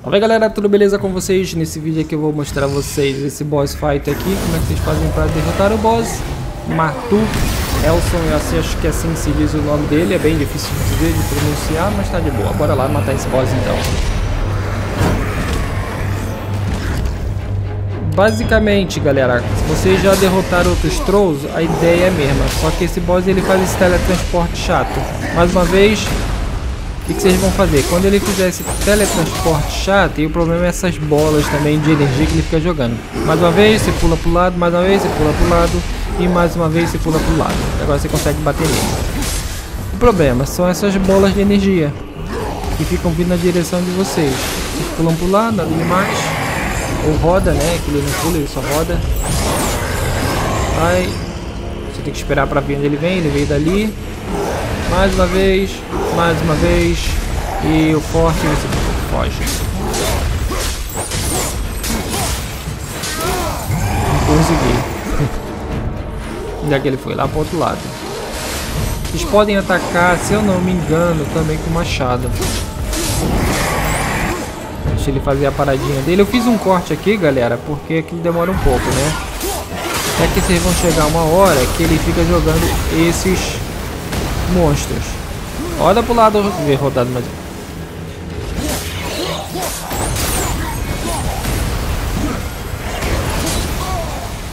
Fala galera, tudo beleza com vocês? Nesse vídeo aqui eu vou mostrar a vocês esse boss fight aqui, como é que vocês fazem para derrotar o boss Martu Elson, eu acho que assim se diz o nome dele, é bem difícil de dizer, de pronunciar, mas tá de boa. Bora lá matar esse boss então. Basicamente, galera, se vocês já derrotaram outros Trolls, a ideia é a mesma, só que esse boss ele faz esse teletransporte chato. Mais uma vez, o que, vocês vão fazer? Quando ele fizer esse teletransporte chato, e o problema é essas bolas também de energia que ele fica jogando. Mais uma vez, você pula pro lado, mais uma vez, você pula pro lado, e mais uma vez você pula pro lado. Agora você consegue bater nele. O problema são essas bolas de energia, que ficam vindo na direção de vocês. Vocês pulam pro lado, nada demais. Ou roda, né? Que ele não pula, ele só roda. Vai. Você tem que esperar para ver onde ele vem, ele veio dali. Mais uma vez, mais uma vez. E o forte você foge. Consegui. É que ele foi? Lá pro outro lado. Eles podem atacar, se eu não me engano, também com machado. Deixa ele fazer a paradinha dele. Eu fiz um corte aqui, galera, porque aqui demora um pouco, né? É que vocês vão chegar uma hora que ele fica jogando esses monstros. Olha pro lado rodado mais.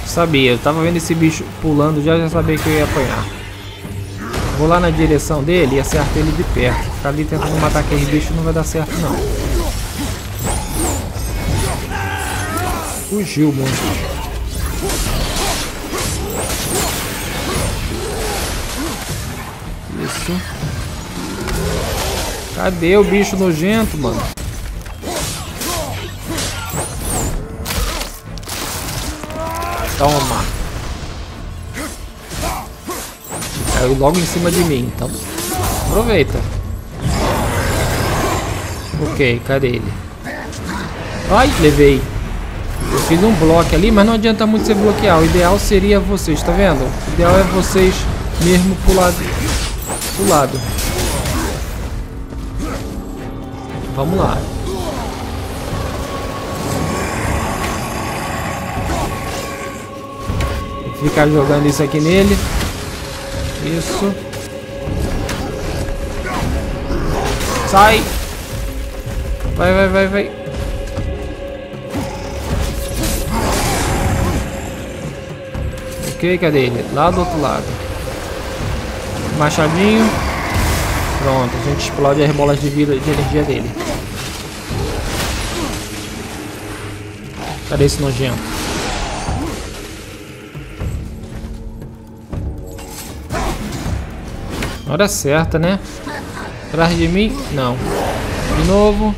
Sabia, eu tava vendo esse bicho pulando, já já sabia que eu ia apanhar. Vou lá na direção dele e acerto ele de perto. Ficar ali tentando matar aquele bicho não vai dar certo não. Fugiu, monstro. Isso. Cadê o bicho nojento, mano? Toma. Caiu logo em cima de mim, então. Aproveita. Ok, cadê ele? Ai, levei. Eu fiz um bloco ali, mas não adianta muito você bloquear. O ideal seria vocês, tá vendo? O ideal é vocês mesmo lado pro lado. Vamos lá. Ficar jogando isso aqui nele. Isso. Sai. Vai, vai, vai, vai. Ok, cadê ele? Lá do outro lado. Machadinho. Pronto, a gente explode as bolas de vida de energia dele. Cadê esse nojento? Hora certa, né? Atrás de mim? Não. De novo.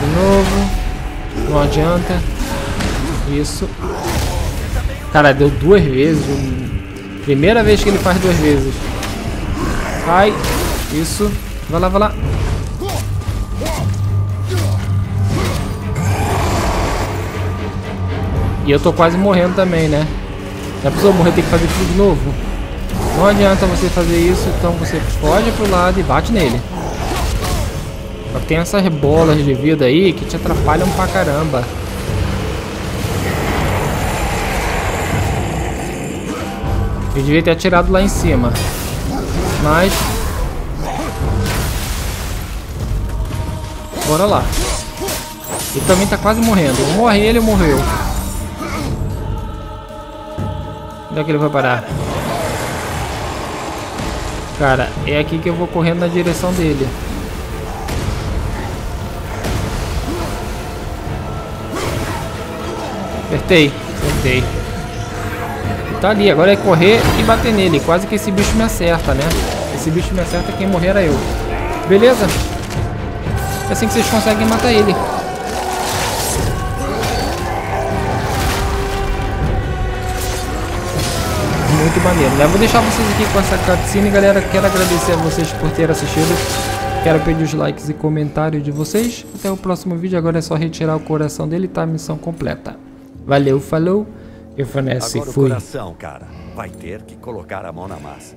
De novo. Não adianta. Isso. Cara, deu duas vezes. Primeira vez que ele faz duas vezes. Vai. Isso. Vai lá, vai lá. E eu tô quase morrendo também, né? Já precisou morrer, tem que fazer tudo de novo? Não adianta você fazer isso, então você foge pro lado e bate nele. Só tem essas bolas de vida aí que te atrapalham pra caramba. Eu devia ter atirado lá em cima. Mas... Bora lá. Ele também tá quase morrendo. Morre ele, morreu. Onde é que ele vai parar? Cara, é aqui que eu vou correndo na direção dele. Acertei, acertei. Tá ali, agora é correr e bater nele. Quase que esse bicho me acerta, né? Esse bicho me acerta, quem morrer era eu. Beleza? É assim que vocês conseguem matar ele. Muito maneiro, né? Vou deixar vocês aqui com essa cutscene, galera. Quero agradecer a vocês por terem assistido. Quero pedir os likes e comentários de vocês. Até o próximo vídeo. Agora é só retirar o coração dele tá missão completa. Valeu, falou. Eu Vanessa Agora fui. o coração, cara. Vai ter que colocar a mão na massa.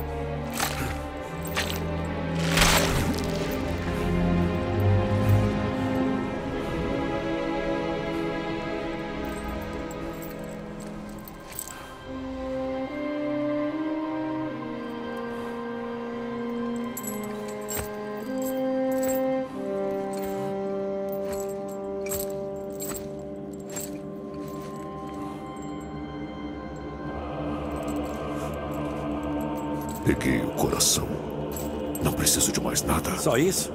Peguei o coração. Não preciso de mais nada. Só isso?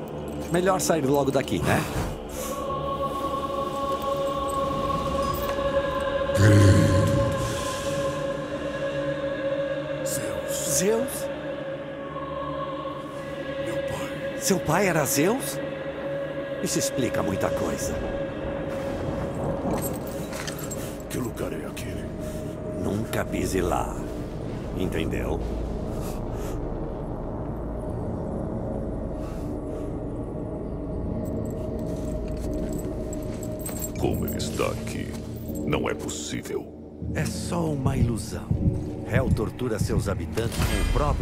Melhor sair logo daqui, né? Zeus, Zeus? meu pai. Seu pai era Zeus? Isso explica muita coisa. Que lugar é aquele? Nunca pise lá. Entendeu? Como ele está aqui? Não é possível. É só uma ilusão. Hell tortura seus habitantes com o próprio